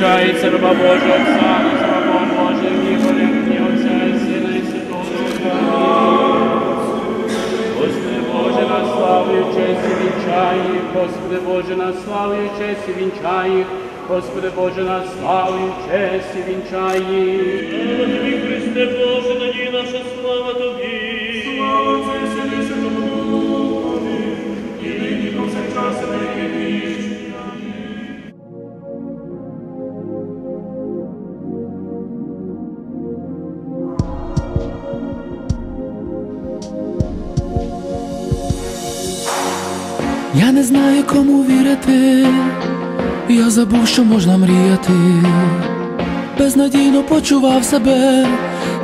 Вінчається раба Божа Оксана з рабом Божим Ніколем, в Отця і Сина і Святого Духа. Господи Боже, на славу і честь і вінчай їх, Господи Боже, на славу і честь і вінчай їх, Господи Боже, на славу і честь і вінчай їх. Слава тобі, Христе Боже, надій наша слава тобі. Слава Отцю і Сину і Святому Духові, і нині повсякчас і на віки Я не знаю, кому вірити, я забув, що можна мріяти, безнадійно почував себе,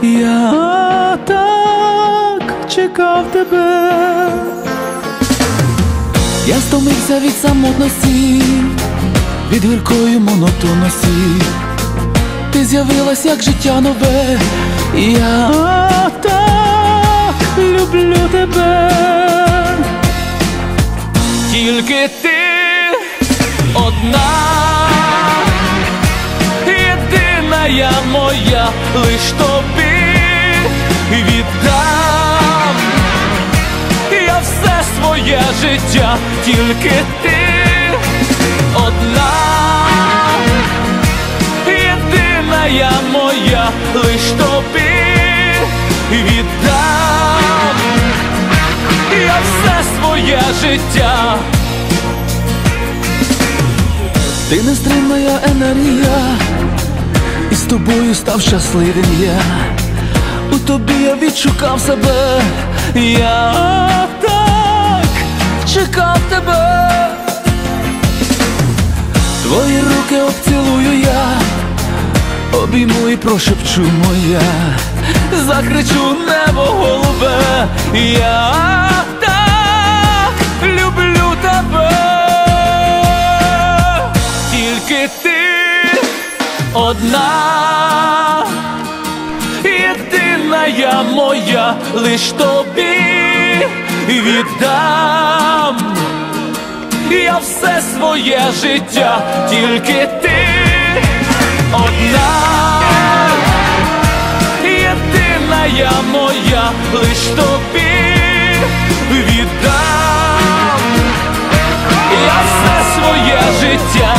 я так чекав тебе. Я стомився від самотності, від гіркої монотонності. Ти з'явилась як життя нове, я так люблю тебе. Тільки ти одна, єдина я моя, лиш тобі віддам. Я все своє життя, тільки ти одна, єдина я моя, лиш тобі своє життя. Ти нестримна моя енергія, і з тобою став щасливим я. У тобі я відшукав себе, я так чекав тебе. Твої руки обцілую я, обійму і прошепчу моя, закричу небо голубе, я тебе, тільки ти одна, єдина я моя, лиш тобі віддам. Я все своє життя, тільки ти одна, єдина я моя, лиш тобі віддам. Я все своє життя.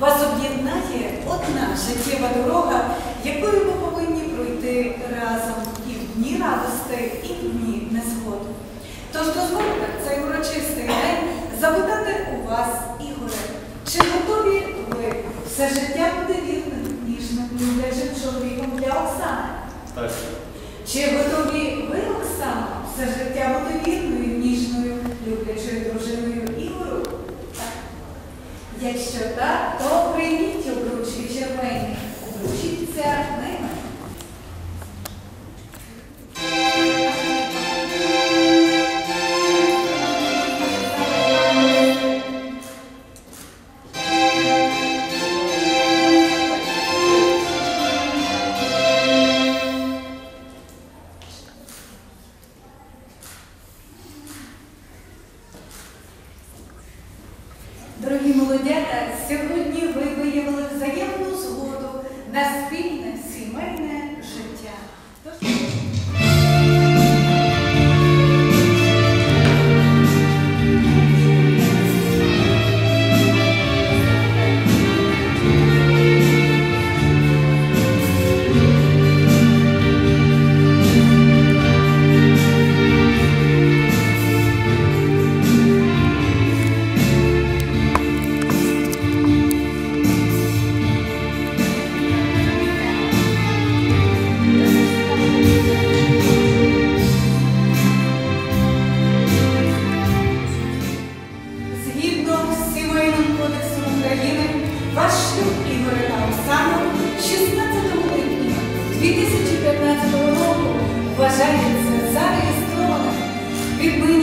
Вас об'єднає одна життєва дорога, якою ви повинні пройти разом і в дні радости, і в дні незгод. Тож дозвольте цей урочистий день запитати у вас, Ігоре, чи готові ви все життя бути вірним, ніжним, люблячим чоловіком для Оксани? Так. Чи готові ви, Оксана, все життя бути вірною, Якщо так, то прийміть обручі червені, обручіться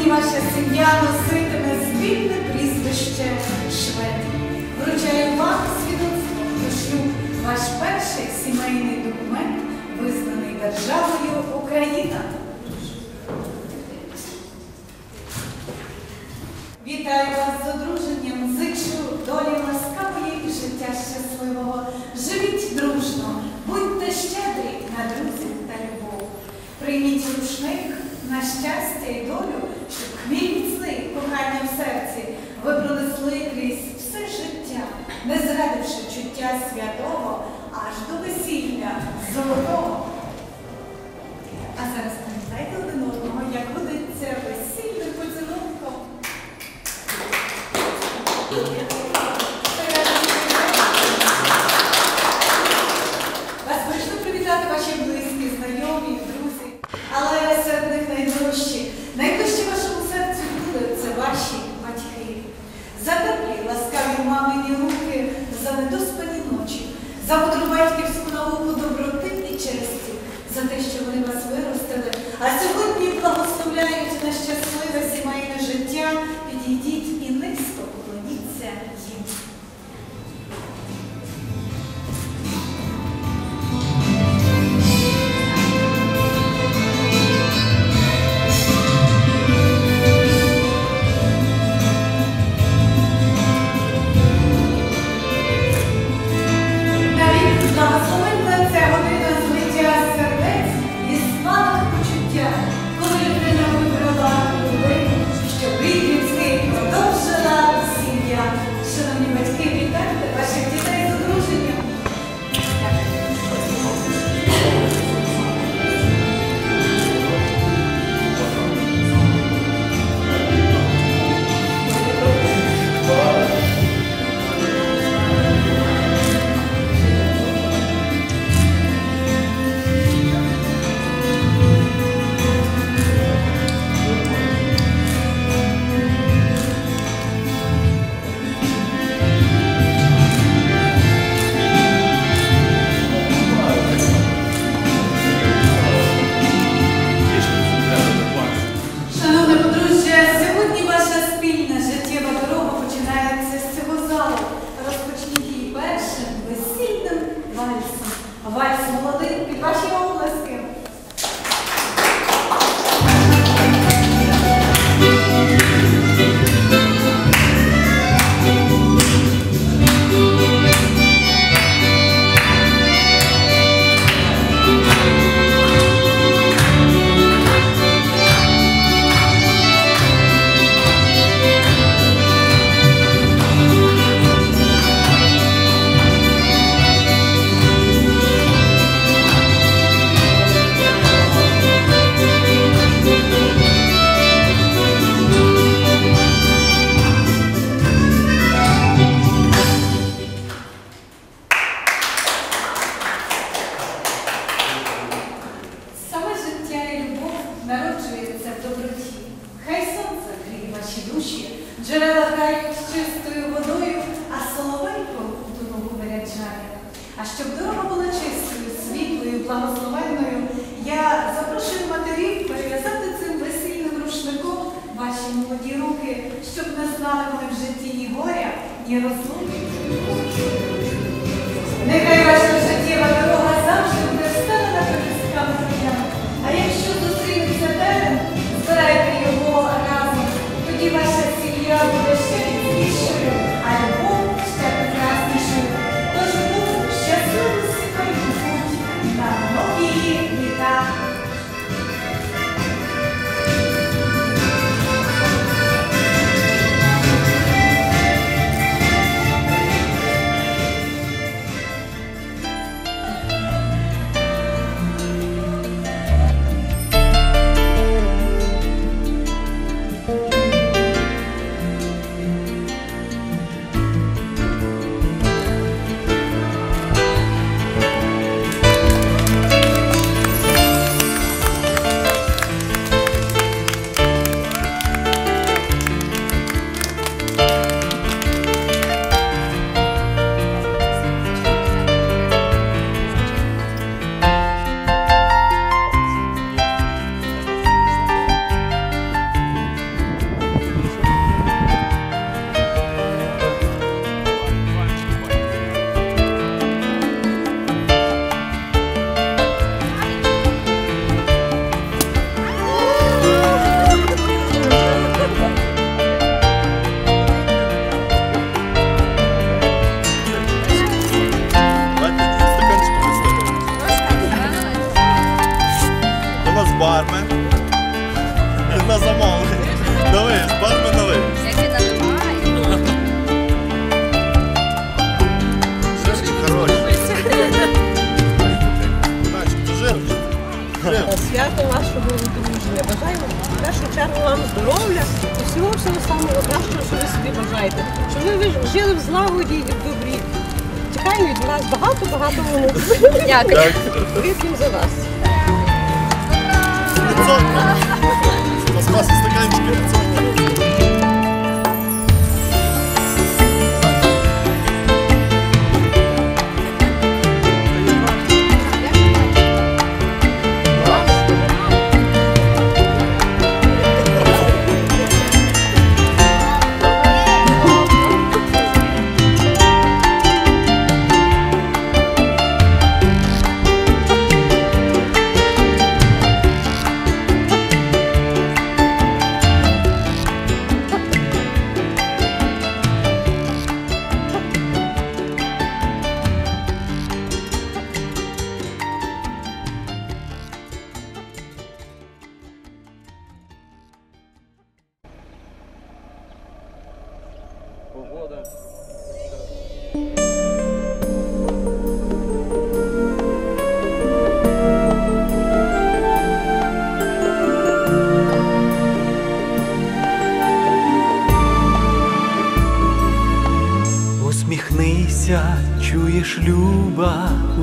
Віднині ваша сім'я носитиме спільне прізвище Швед. Вручаю вам свідоцтво про шлюб, ваш перший сімейний документ, визнаний державою Україна. Вітаю вас з одруженням, зичу долі ласкавої і життя щасливого. Живіть дружно, будьте щедрі на друзів та любов. Прийміть рушник на щастя і долю, щоб хміль кохання в серці ви пронесли крізь все життя, не зрадивши чуття святого аж до весілля золотого. А зараз пам'ятайте один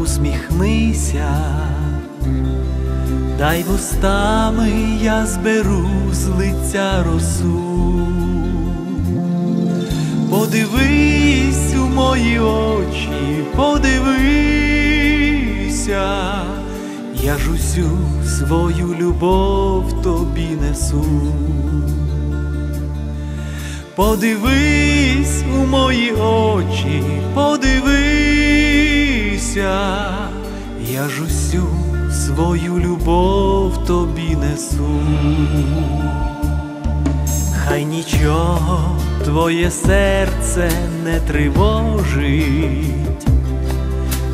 усміхнися, дай вустами я зберу з лиця росу. Подивись у мої очі, подивися, я ж усю свою любов тобі несу. Подивись у мої очі, подивися, я ж усю свою любов тобі несу. Хай нічого твоє серце не тривожить,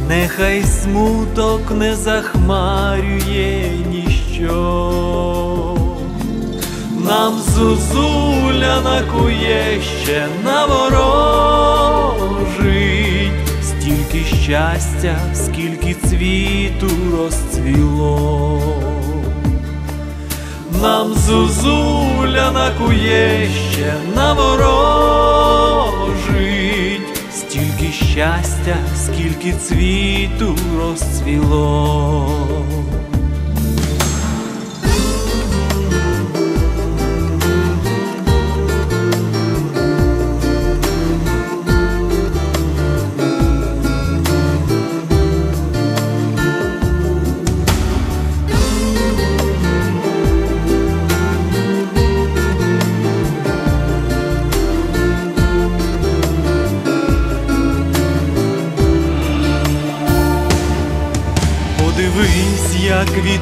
нехай смуток не захмарює ніщо. Нам зозуля накує ще наворожить, стільки щастя, скільки цвіту розцвіло. Нам зозуля накує ще наворожить, стільки щастя, скільки цвіту розцвіло.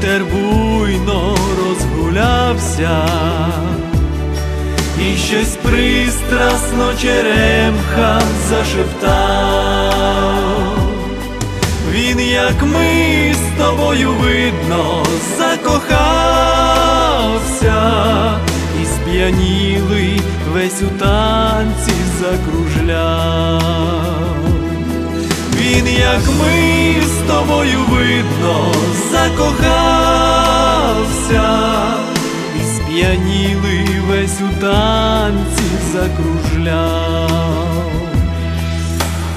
Вітер буйно розгулявся, і щось пристрасно черемха зашептав. Він, як ми з тобою видно, закохався і сп'янілий весь у танці закружляв. Він, як ми з тобою видно, закохався і сп'янілий весь у танці закружляв.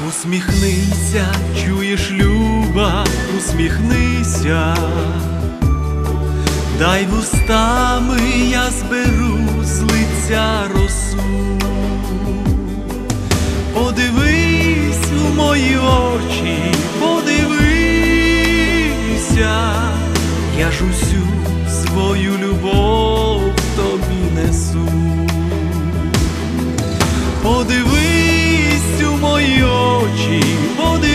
Усміхнися, чуєш, люба, усміхнися, дай вустами я зберу з лиця росу. Подивись у мої очі, ж усю свою любов тобі несу. Подивись у мої очі, подивися,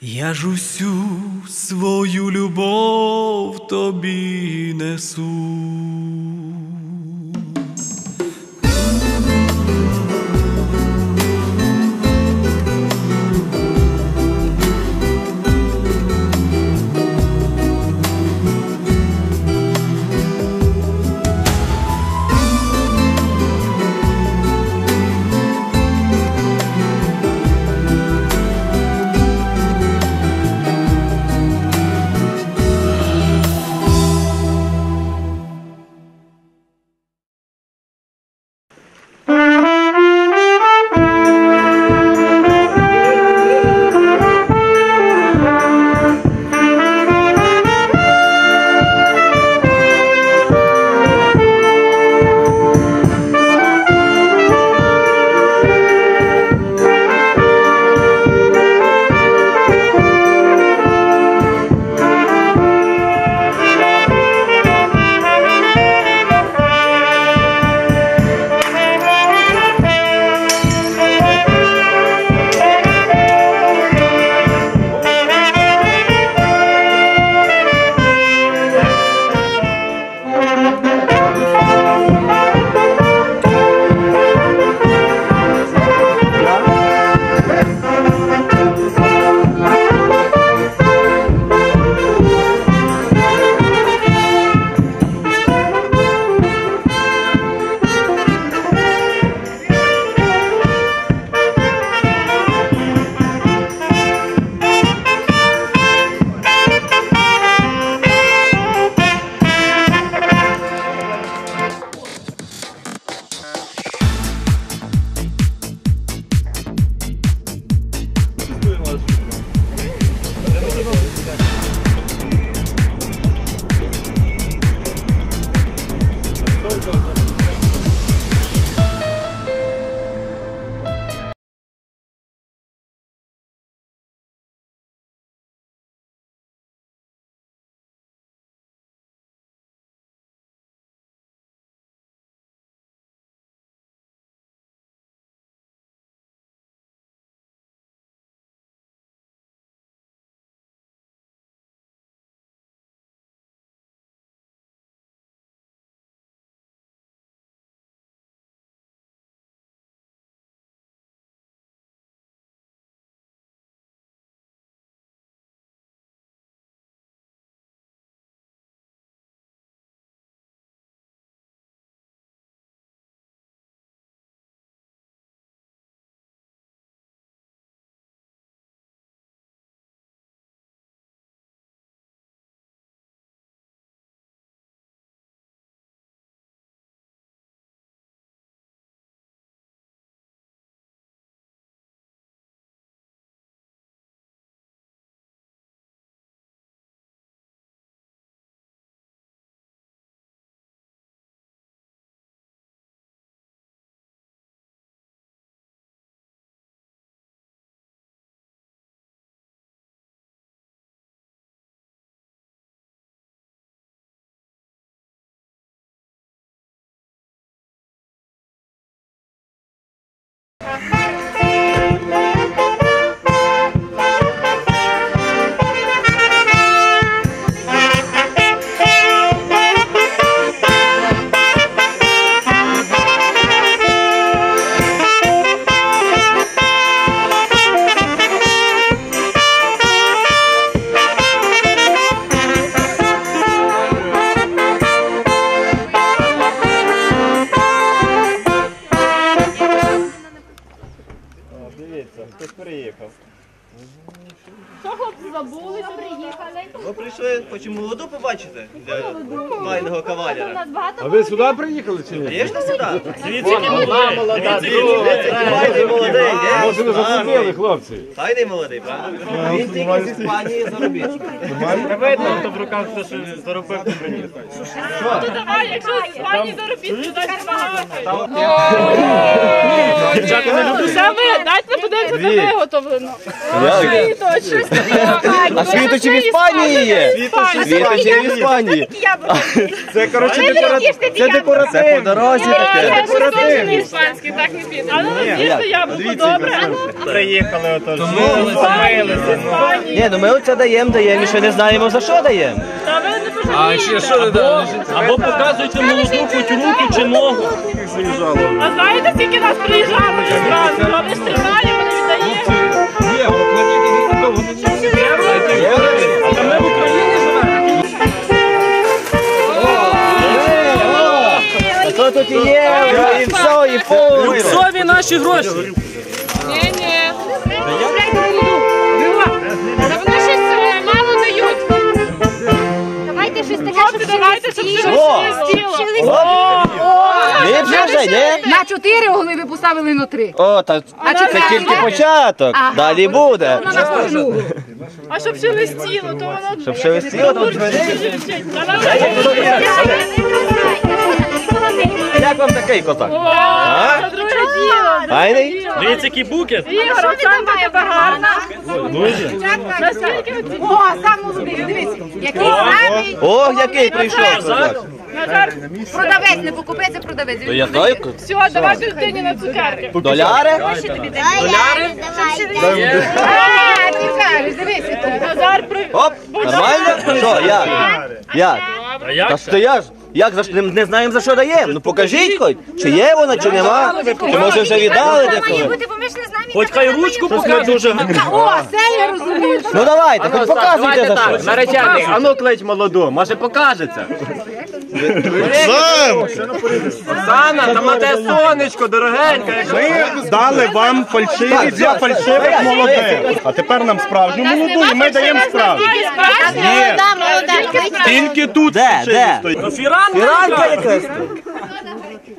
я ж усю свою любов тобі несу. Ви сюди приїхали чи ні? Звісно, сюди. Який молодий. Дивіться, файний молодий? Може ви загубили, хлопці? Файний молодий, правда? Він тільки з Іспанії заробітчик. Видно, хто в руках хто що заробив, то приніс. Давай, якщо з пані заробіть, то так багато. Дівчата не люблять. Саме, дайте подивимося виготовлено. Світо, щось А світочі в Іспанії є. Світочі в Іспанії. Це, коротше, Це декоративно. Це по дорозі таке. Декоративний іспанський, так не піде. Але ну яблуко, добре? Приїхали отож. Ні, ну ми оце даємо, даємо і ще не знаємо за що даємо. Та ви не пожалієте. Або, або показуйте молоду хоч руку чи ногу. А знаєте, скільки нас приїжджало зразу? Вони ж тримаємо, тут і є, і все, і повно. Сові наші гроші. Ні, ні. Та вони щось е, мало дають. Давайте щось таке, давайте, щоб щось Ліпше вже, ні? На чотири угли ви поставили на три. О, та це тільки початок. Далі буде. А щоб ще листіло, то воно... Щоб шелестіло, то Як вам такий козак? О, друге діло. Файний? Дивіться, який букет. Ігор, Оксанка, тебе гарна. Дуже. Наскільки ви О, сам молодий, дивись. Який самий Ох, який прийшов козак. Назар, продавець, не покупець, а продавець. То я знаю. все, давай дитині на цукерки. Доляри? Доляри? А, ти кажеш, дивися. Назар, при... Оп, нормально? Що, як? Як? А Та як? стояш? Як за що? Не, не знаємо за що даємо? Ну покажіть хоч, чи є вона, чи нема. Чи може вже віддали деколи? Хоч хай ручку покаже. О, це я розумію. Ну давайте, хоч показуйте за що. Наречений, а ну клич молоду, може покажеться. Оксана, там на те сонечко, дорогенька. Ми дали вам фальшиві для фальшивих молодих. А тепер нам справжню молоду, і ми даємо справжню. Молода, молода. Тільки тут Де, де? Ну фіранка. Фіранка якась?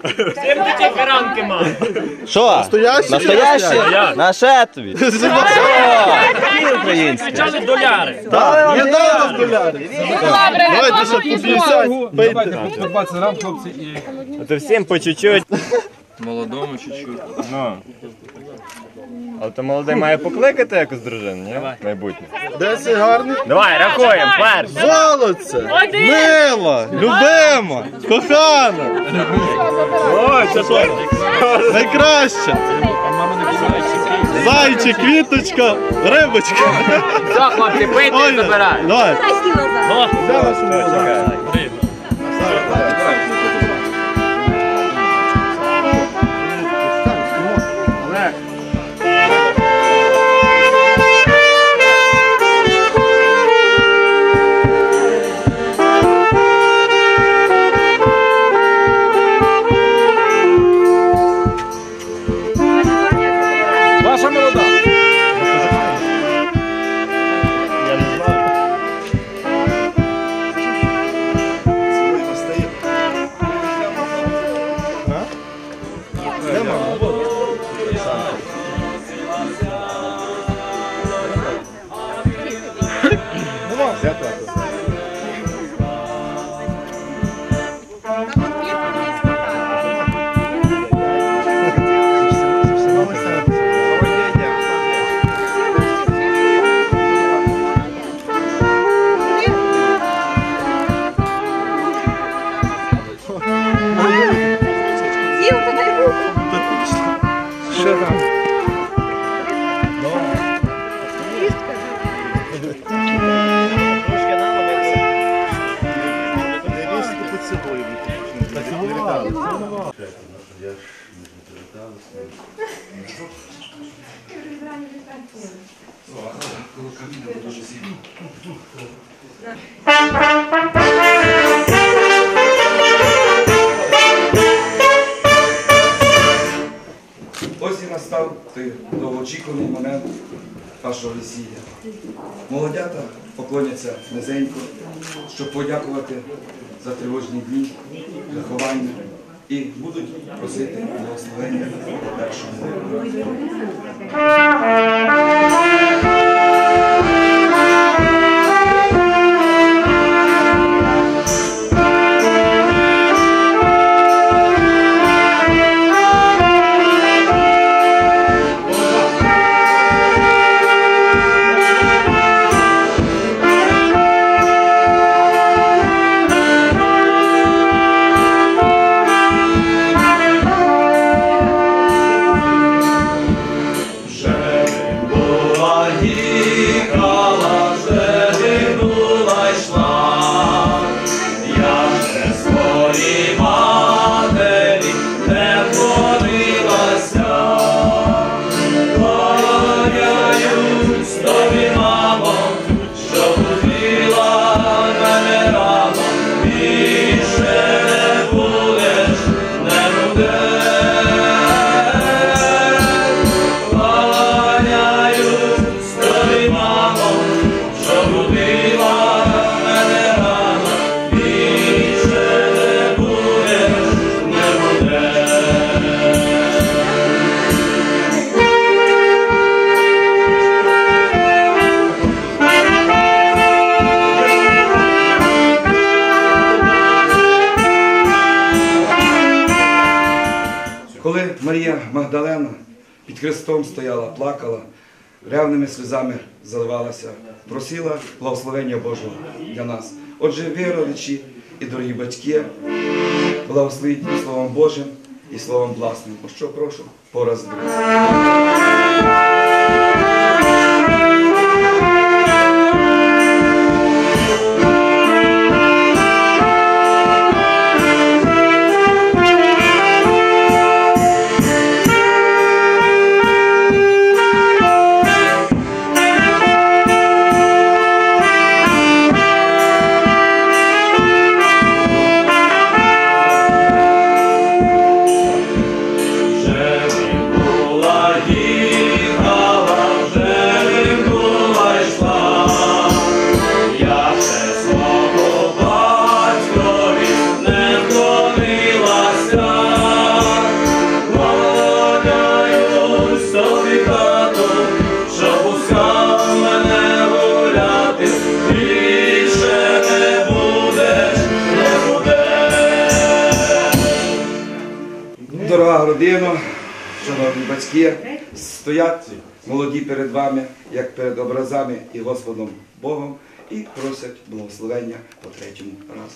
Всім ті фіранки мав. Що? Настоящі? На шетові. О, такі українські. Кричали доляри. Так. Давайте ще по 50 пийте. 20 грам, хлопці, і... Це всім по чуть-чуть. Молодому чуть-чуть. Але то молодий має покликати якусь дружину, ні? Майбутнє. Десять гарний. Давай, рахуємо, перший. Золоце! Один. Мила! Любима! Кохана! Ой, це що? Найкраща! Зайчик, квіточка, рибочка. Що, хлопці, пийте і забирай. Давай. О, просити благословення на першому. плакала, рівними сльозами заливалася, просила благословення Божого для нас. Отже, віруючі і дорогі батьки, благословіть Словом Божим і Словом власним. Що прошу, пораз поразбити. Родино, шановні батьки, стоять молоді перед вами, як перед образами і Господом Богом, і просять благословення по третьому разу.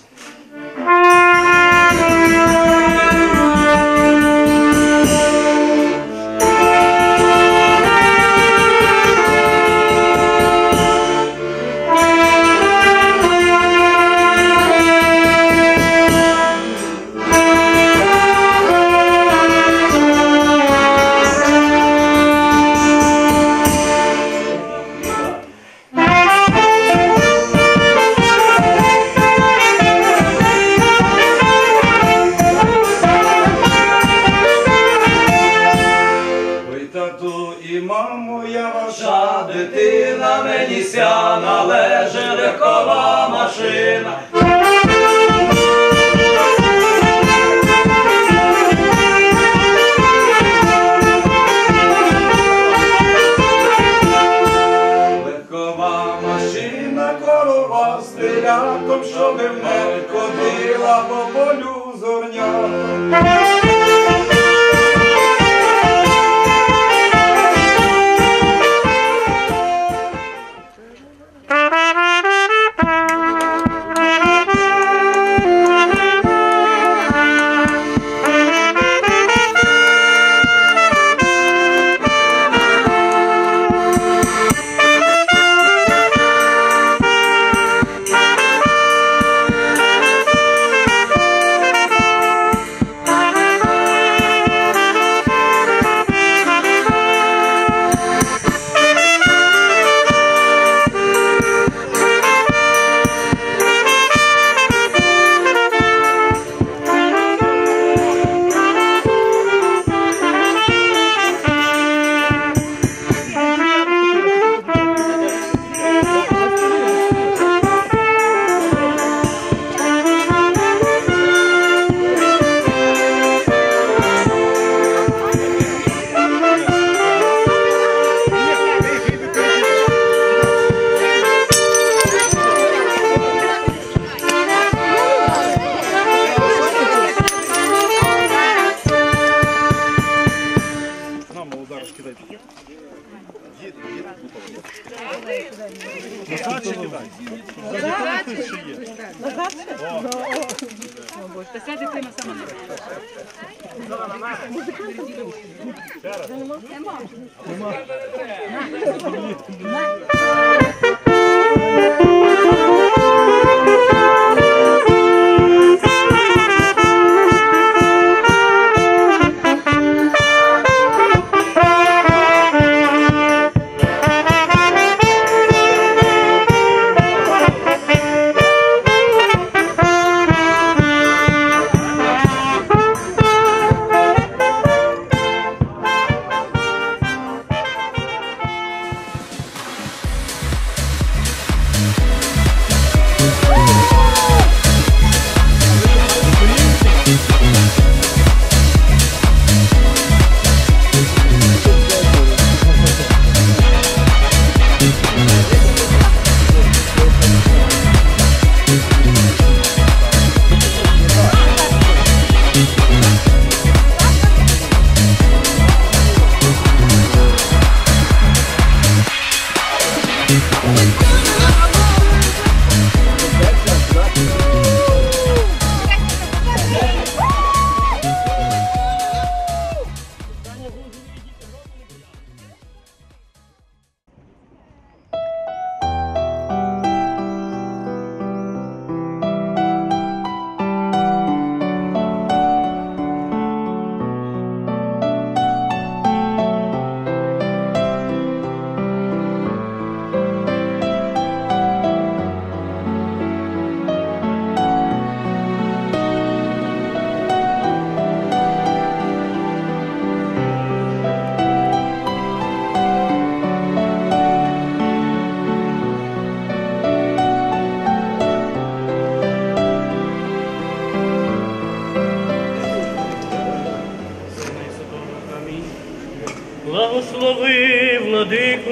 Благослови, владико.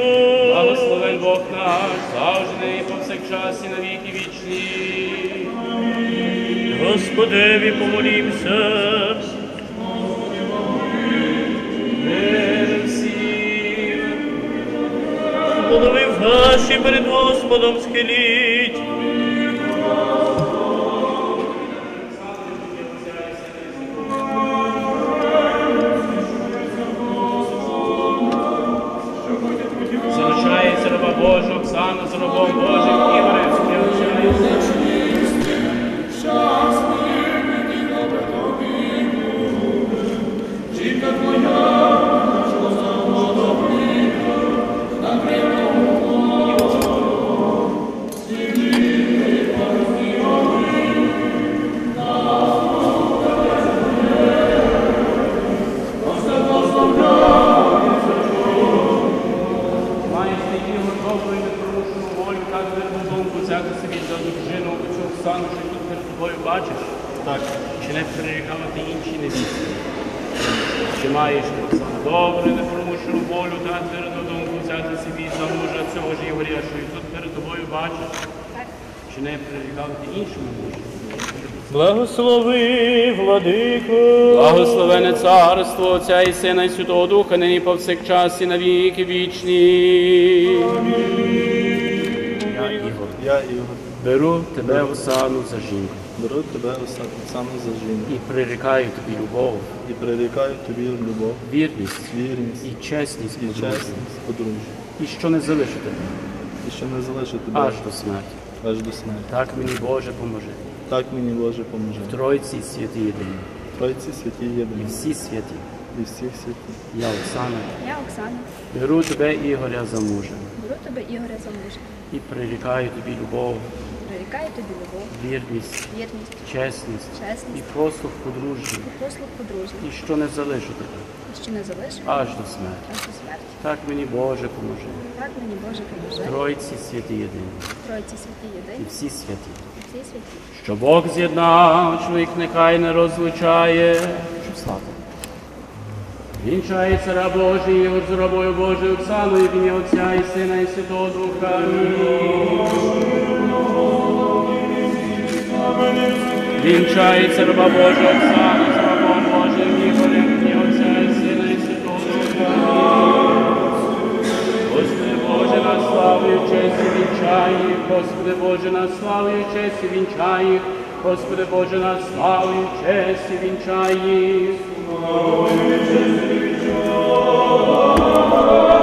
Благословен Бог наш, завжди і повсякчас і навіки вічні. Господеві помолімся. Всім. Голови ваші перед Господом схиліть. Божа, Оксана з рабом Божим, Ігорем, співчається. Бачиш? Так. Чи не перерікала ти інші невісти? Чи маєш добру і непорушну волю, так верну думку взяти собі за мужа цього ж Ігоря, що і тут перед тобою бачиш? Чи не ти іншому мужу? Благослови, владико. Благословене царство Отця і Сина і Святого Духа, нині повсякчас і на віки вічні. Я Ігор. Я Ігор. Беру тебе Оксану за жінку Беру тебе саме за жінку. І прирікаю тобі любов, і прирікаю тобі любов, вірність. Вірність. І чесність і чесність подружжя, і що не залишу тебе? І що не залишу тебе? Аж до смерті. аж до смерті. Так мені Боже поможи. Так мені Боже поможе. Тройці святі єдині. Тройці святі і єдині всі святі. і всіх святі. Я Оксана, Я Оксана, беру тебе Ігоря за мужа. Беру тебе Ігоря за мужа. і прирікаю тобі любов, Прирікаю тобі любов, вірність, вірність, чесність і послуг подружжя. і послуг подружжя, І що не залишу тебе і що не залишу аж до смерті. аж до смерті. Так мені Боже поможи. Так мені Боже поможе. Тройці святі єдині Тройці святі і єдині, всі святі. і всі святі. Що Бог з'єднав, чоловік нехай не розлучає. Щоб слава. Вінчається раб Божий, Ігор з рабою Божою Оксаною, в ім'я Отця і Сина і Святого Духа. Амінь. Вінчається раба Божа Оксана з рабом Божим в ім'я Отця і Сина і Святого Духа. Господи Боже, на славу і честь і вінчай їх, Господи Боже, на славу і честь і вінчай їх, Господи Боже наш, славою, честі вінчай їх. Разом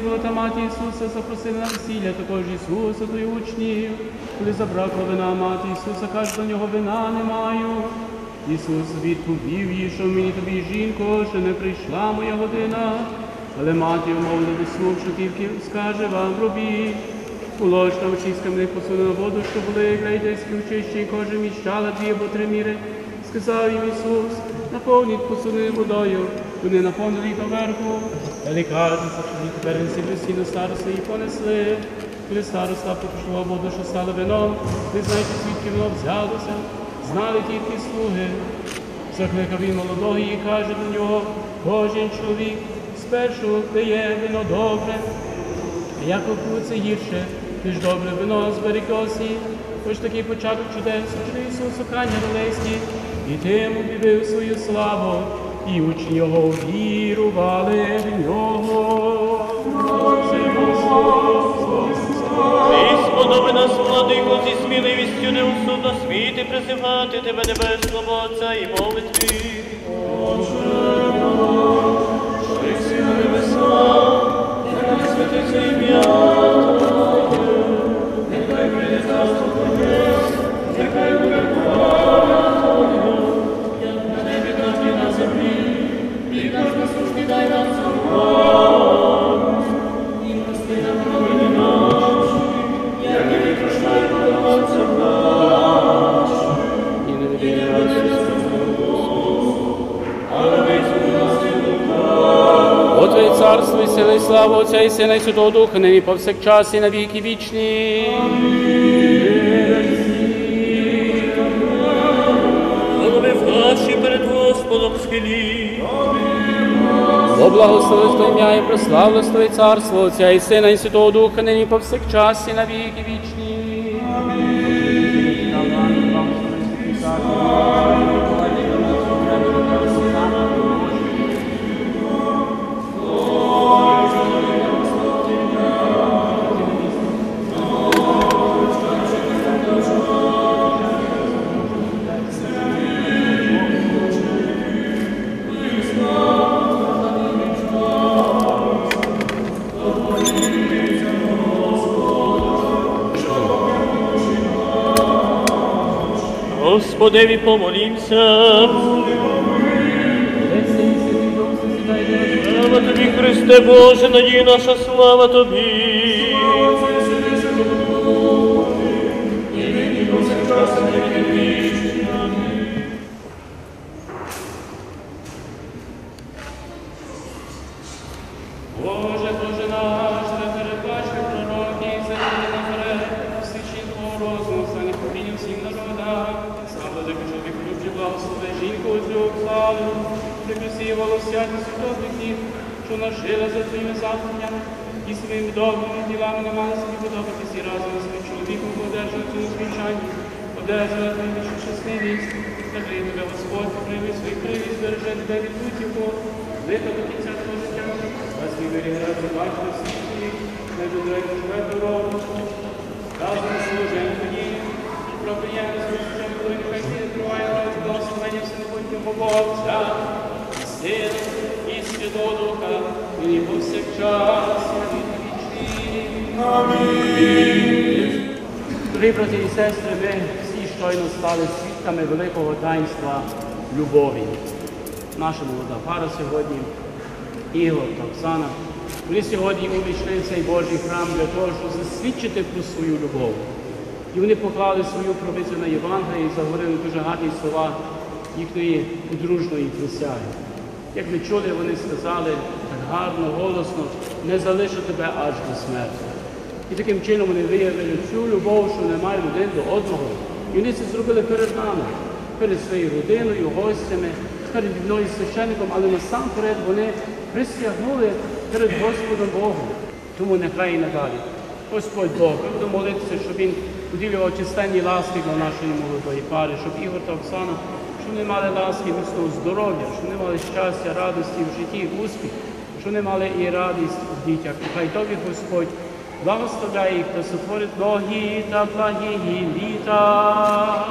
була та мати Ісуса, запросили на весілля також Ісуса, й учнів. Коли забракло вина мати Ісуса, каже, до нього вина не маю. Ісус відповів їй, що мені тобі, жінко, ще не прийшла моя година. Але мати до що тільки скаже вам робіть. Улочна очиська мене посунула воду, що були грейдерські очищі, і кожен міщала дві або три міри. Сказав їм Ісус, наповніть посуни водою. Вони наповнили доверху. Вони тепер всі до староста і понесли. Коли староста покушував воду, що стало вином, не знаючи, звідки воно взялося, знали тільки слуги. Закликав він молодого і каже до нього, кожен чоловік спершу дає вино добре, а як це гірше, ніж добре вино з Берікосі, хоч такий початок чудес, що Ісус у Кані Галилейській, і тим об'явив свою славу, і учні його вірували в нього. Ти сподоби нас, владико, зі сміливістю неусудно світи призивати тебе небесного Отця і молитві. Святиться ім'я Твоє, Царство і сила, і слава Отця і Сина і Святого Духа, нині повсякчас і на віки вічні. Вдачі перед Господом схилі. О благословись Твоє ім'я і прославилось Твоє царство Отця і Сина і Святого Духа, нині повсякчас і на віки вічні. Господеві помолімся. Слава тобі, Христе Боже, надія наша слава тобі. Що за твоїми заповнями і своїми добрими ділами на манські подобатися і разом з своїм чоловіком одержати цьому звичайні, одержати твою щасливість. Скажи тебе, Господь, прийми свій привіз, береже тебе від будь-якого, лиха до кінця твого життя. Вас ми виріграти бачити всі світ, не додаємо живе дорогу. Разом з служенням тоді, і проприємно свій коли нехай ти триває благословення всенепутнього Бога, Сина, і Святого Духа, і повсякчас, і вічні. Амінь. Дорогі брати і сестри, ми всі щойно стали свідками великого таїнства любові. Наша молода пара сьогодні, Ігор та Оксана, вони сьогодні увійшли в цей Божий храм для того, щоб засвідчити про свою любов. І вони поклали свою провицю на Євангелії і заговорили дуже гарні слова їхньої подружної присяги. Як ми чули, вони сказали так гарно, голосно, не залишу тебе аж до смерті. І таким чином вони виявили цю любов, що немає один до одного. І вони це зробили перед нами, перед своєю родиною, гостями, перед мною священником, але насамперед вони присягнули перед Господом Богом. Тому нехай і надалі. Господь Бог, ми будемо молитися, щоб Він уділював численні ласки для нашої молодої пари, щоб Ігор та Оксана, що не мали ласки Христового здоров'я, що не мали щастя, радості в житті, успіх, що не мали і радість в дітях. Хай тобі Господь благословляє їх та сотворить благі та благі літа.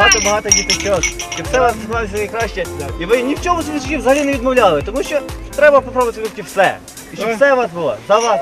Багато-багато діточок, щоб все вас склалося найкраще. І ви ні в чому собі взагалі не відмовляли, тому що треба попробувати все. І щоб все у вас було за вас.